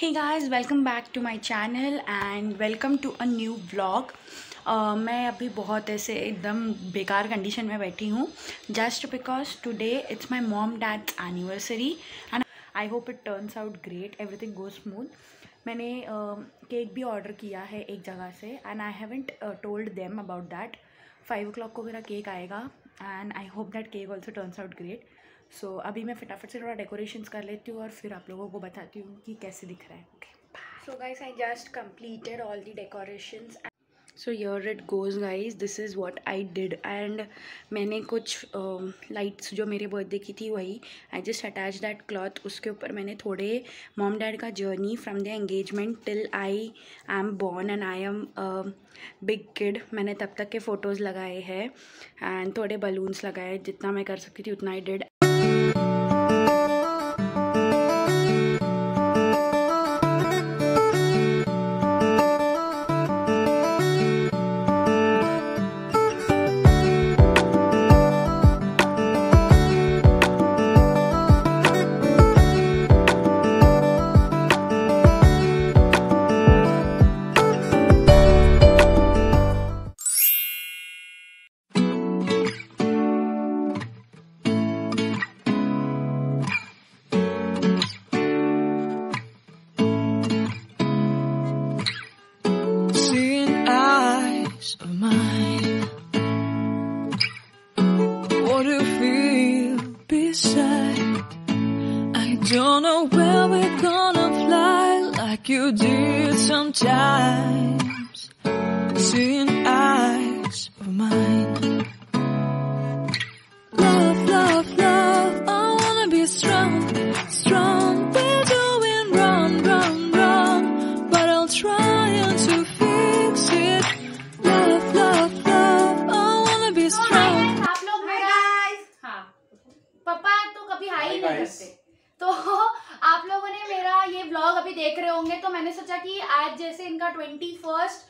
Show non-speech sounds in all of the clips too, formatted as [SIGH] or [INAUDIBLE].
hey guys welcome back to my channel and welcome to a new uh, मैं अभी बहुत ऐसे एकदम बेकार कंडीशन में बैठी हूँ just because today it's my mom dad's anniversary and I hope it turns out great everything go smooth मैंने केक uh, भी ऑर्डर किया है एक जगह से and I haven't told them about that five o'clock को मेरा केक आएगा and I hope that cake also turns out great so so, अभी मैं फटाफट से थोड़ा डेकोरेशंस कर लेती हूँ और फिर आप लोगों को बताती हूँ कि कैसे दिख रहा है। Okay so guys I just completed all the decorations so your it goes guys this is what I did and मैंने कुछ लाइट्स uh, जो मेरे बर्थडे की थी वही I just attach that cloth उसके ऊपर मैंने थोड़े मॉम डैड का journey from the engagement till I I am born and I am big kid मैंने तब तक के फ़ोटोज़ लगाए हैं एंड थोड़े बलून्स लगाए. जितना मैं कर सकती थी उतना I did you did sometimes. Twenty first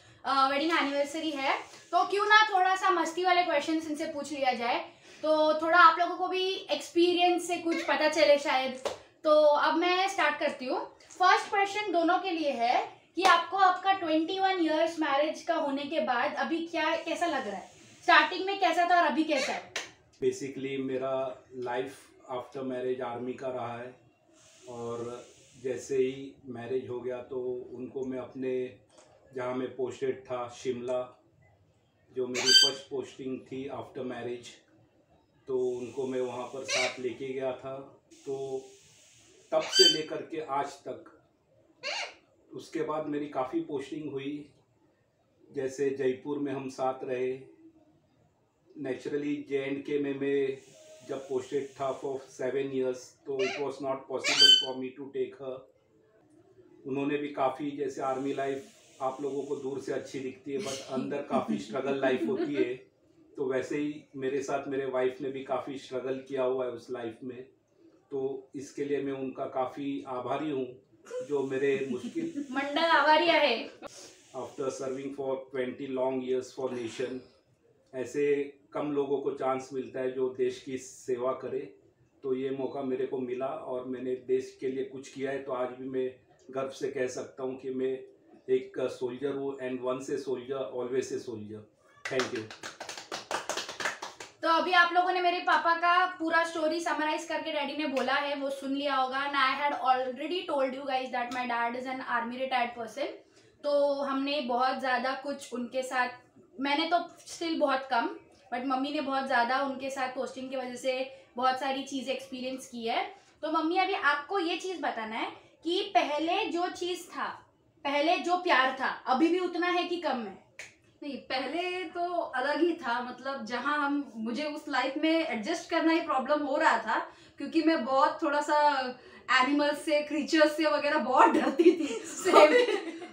wedding anniversary है। तो क्यों ना थोड़ा सा मस्ती वाले क्वेश्चन इनसे पूछ लिया जाए। तो थोड़ा आप लोगों को भी एक्सपीरियंस से कुछ पता चले शायद। तो अब मैं स्टार्ट करती हूँ। फ़र्स्ट क्वेश्चन दोनों के लिए है कि आपको आपका ट्वेंटी वन ईयर्स मैरिज का होने के बाद अभी क्या, कैसा लग रहा है? स्टार्टिंग में कैसा था और अभी कैसा है? बेसिकली मेरा लाइफ आफ्टर मैरिज आर्मी का रहा है। और जैसे ही मैरिज हो गया तो उनको मैं अपने जहाँ मैं पोस्टेड था, शिमला, जो मेरी फ़र्स्ट पोस्टिंग थी आफ्टर मैरिज तो उनको मैं वहाँ पर साथ लेके गया था। तो तब से लेकर के आज तक, उसके बाद मेरी काफ़ी पोस्टिंग हुई। जैसे जयपुर में हम साथ रहे। नेचुरली जे एंड के में मैं जब पोस्टेड था फॉर सेवन ईयर्स तो it was not possible for me to take her उन्होंने भी काफ़ी, जैसे आर्मी लाइफ आप लोगों को दूर से अच्छी दिखती है बट अंदर काफ़ी स्ट्रगल लाइफ होती है। तो वैसे ही मेरे साथ मेरे वाइफ ने भी काफ़ी स्ट्रगल किया हुआ है उस लाइफ में। तो इसके लिए मैं उनका काफ़ी आभारी हूँ जो मेरे मुश्किल [LAUGHS] मंडल आभारी है। After serving for twenty long years for nation ऐसे कम लोगों को चांस मिलता है जो देश की सेवा करे। तो ये मौका मेरे को मिला और मैंने देश के लिए कुछ किया है तो आज भी मैं गर्व से कह सकता हूँ कि मैं एक सोल्जर हूँ and once soldier always a soldier thank you तो अभी आप लोगों ने मेरे पापा का पूरा स्टोरी समराइज करके डैडी ने बोला है, वो सुन लिया होगा. And I had already told you guys that my dad is an army retired person तो हमने बहुत ज़्यादा कुछ उनके साथ, मैंने तो स्टिल बहुत कम बट मम्मी ने बहुत ज़्यादा उनके साथ पोस्टिंग की वजह से बहुत सारी चीज़ एक्सपीरियंस की है. तो मम्मी, अभी आपको ये चीज़ बताना है कि पहले जो चीज़ था पहले जो प्यार था अभी भी उतना है कि कम है? नहीं पहले तो अलग ही था मतलब जहाँ हम मुझे उस लाइफ में एडजस्ट करना ही प्रॉब्लम हो रहा था क्योंकि मैं बहुत थोड़ा सा एनिमल्स से क्रीचर्स से वगैरह बहुत डरती थी। [LAUGHS] सेम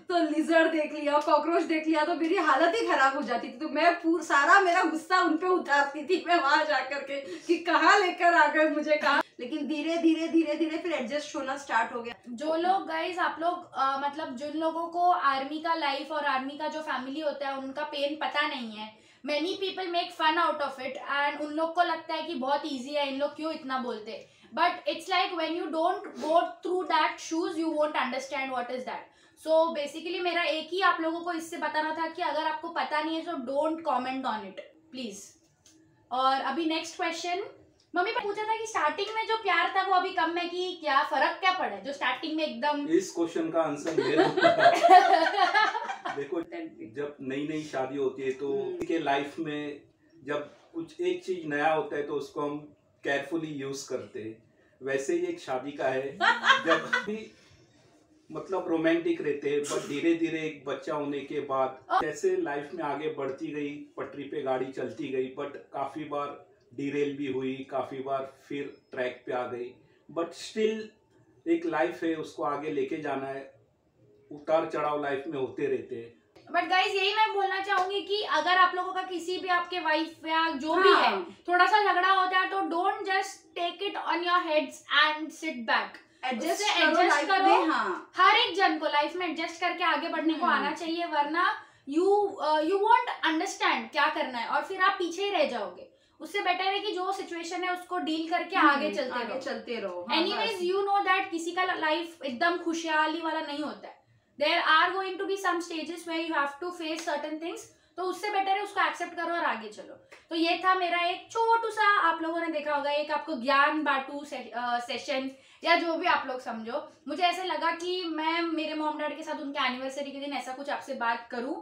तो लिजर्ड देख लिया कॉकरोच देख लिया तो मेरी हालत ही खराब हो जाती थी। तो मैं पूरा सारा मेरा गुस्सा उन पे उतारती थी मैं वहाँ जाकर के कि कहाँ लेकर आ गए मुझे कहा लेकिन धीरे धीरे धीरे धीरे फिर एडजस्ट होना स्टार्ट हो गया। जो लोग गाइज़ आप लोग आ, मतलब जिन लोगों को आर्मी का लाइफ और आर्मी का जो फैमिली होता है उनका पेन पता नहीं है। Many people make fun out of it and उन लोग को लगता है कि बहुत ईजी है इन लोग क्यों इतना बोलते? But it's like when you don't go through that shoes you won't understand what is that so basically मेरा एक ही आप लोगों को इससे बताना था कि अगर आपको पता नहीं है so don't comment on it please और अभी नेक्स्ट क्वेश्चन मम्मी पूछा था कि स्टार्टिंग में जो प्यार था वो अभी कम है कि क्या फ़र्क क्या पड़ा है? जो स्टार्टिंग में एकदम इस क्वेश्चन का आंसर देखो जब नई नई शादी होती है तो हम्म। के लाइफ में जब कुछ एक चीज़ नया होता है तो उसको हम केयरफुली यूज़ करते वैसे ही एक शादी का है जब भी मतलब रोमांटिक रहते हैं बट धीरे धीरे एक बच्चा होने के बाद जैसे लाइफ में आगे बढ़ती गई पटरी पे गाड़ी चलती गई बट काफ़ी बार डिरेल भी हुई काफ़ी बार फिर ट्रैक पे आ गई बट स्टिल एक लाइफ है उसको आगे लेके जाना है उतार चढ़ाव लाइफ में होते रहते हैं बट गाइज़ यही मैं बोलना चाहूँगी कि अगर आप लोगों का किसी भी आपके वाइफ या जो हाँ। भी है हाँ। थोड़ा सा झगड़ा होता है तो don't just take it on your heads and sit back adjust करो करो। हाँ हर एक जन को लाइफ में एडजस्ट करके आगे बढ़ने को हम्म। आना चाहिए वरना यू यू वॉन्ट अंडरस्टैंड क्या करना है और फिर आप पीछे ही रह जाओगे उससे बेटर है कि जो सिचुएशन है उसको डील करके आगे हम्म, चलते आगे रहो। चलते रहो। एनीवेज यू नो दैट किसी का लाइफ एकदम खुशहाली वाला नहीं होता है। There are going to be some stages where you have to face certain things तो उससे बेटर है उसको एक्सेप्ट करो और आगे चलो। तो ये था मेरा एक छोटू सा आप लोगों ने देखा होगा एक आपको ज्ञान बाटू से, आ, सेशन या जो भी आप लोग समझो। मुझे ऐसे लगा कि मैं मेरे मॉम डैड के साथ उनके एनिवर्सरी के दिन ऐसा कुछ आपसे बात करूँ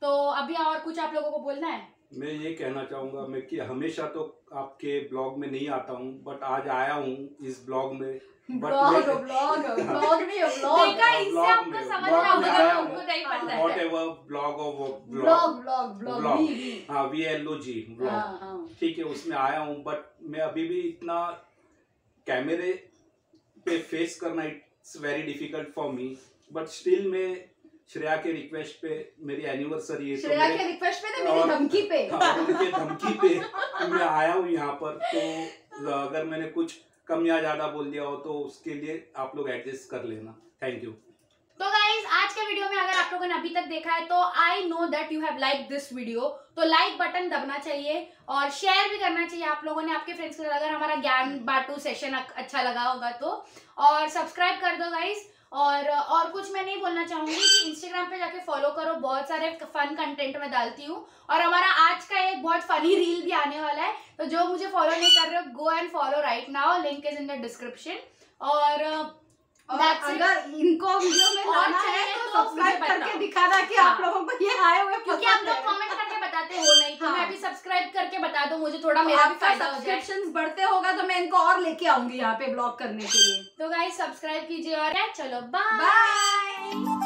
तो अभी और कुछ आप लोगों को बोलना है? मैं ये कहना चाहूँगा मैं कि हमेशा तो आपके ब्लॉग में नहीं आता हूँ बट आज आया हूँ इस ब्लॉग में। ब्लॉग ब्लॉग ब्लॉग नहीं ब्लॉग [LAUGHS] देखा इससे आपको समझ में होगा आया उनको नहीं पता है। एवर ब्लॉग और vlog vlog. Vlog vlog vlog. V V हाँ V L O G vlog. हाँ हाँ। ठीक है उसमें आया हूँ बट मैं अभी भी इतना कैमरे पे फेस करना it's very difficult for me but still मैं श्रेया के रिक्वेस्ट पे मेरी एनिवर्सरी है तो श्रेया मेरे- के रिक्वेस्ट पे ना मेरी धमकी पे। हाँ, उनके धमकी पे मैं आया हूँ यहाँ पर तो अगर मैंने कुछ कम या ज़्यादा बोल दिया हो तो उसके लिए आप लोग एडजस्ट कर लेना। थैंक यू तो गाइज़ आज के वीडियो में अगर आप लोगों ने अभी तक देखा है तो I know that you have like this video तो लाइक बटन दबना चाहिए और शेयर भी करना चाहिए आप लोगों ने आपके फ्रेंड्स के साथ। अगर हमारा ज्ञान बाटू सेशन अच्छा लगा होगा तो। और सब्सक्राइब कर दो गाइज़ और और कुछ मैं नहीं बोलना चाहूँगी कि इंस्टाग्राम पे जाके फॉलो करो बहुत सारे फन कंटेंट मैं डालती हूँ और हमारा आज का एक बहुत फनी रील भी आने वाला है तो जो मुझे फॉलो नहीं कर रहे हो go and follow right now link is in the description और it. अगर इनको वीडियो में लाना है तो तो सब्सक्राइब करके दिखाना कि हाँ। आप लोगों को ये आए हुए क्योंकि आप लोग कमेंट करके बताते हो नहीं तो हाँ। सब्सक्राइब करके बता दो मुझे थोड़ा मेरा भी फ़ायदा हो जाए। सब्सक्रिप्शन बढ़ते होगा तो मैं इनको और लेके आऊँगी यहाँ पे ब्लॉग करने के लिए। तो गाइस सब्सक्राइब कीजिए और चलो बाय